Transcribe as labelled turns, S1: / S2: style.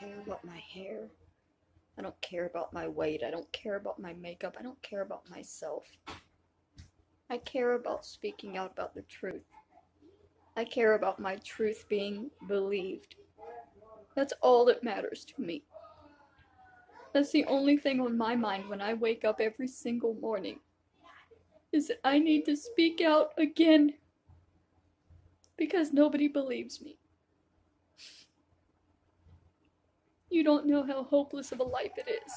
S1: care about my hair. I don't care about my weight. I don't care about my makeup. I don't care about myself. I care about speaking out about the truth. I care about my truth being believed. That's all that matters to me. That's the only thing on my mind when I wake up every single morning. Is that I need to speak out again because nobody believes me. You don't know how hopeless of a life it is.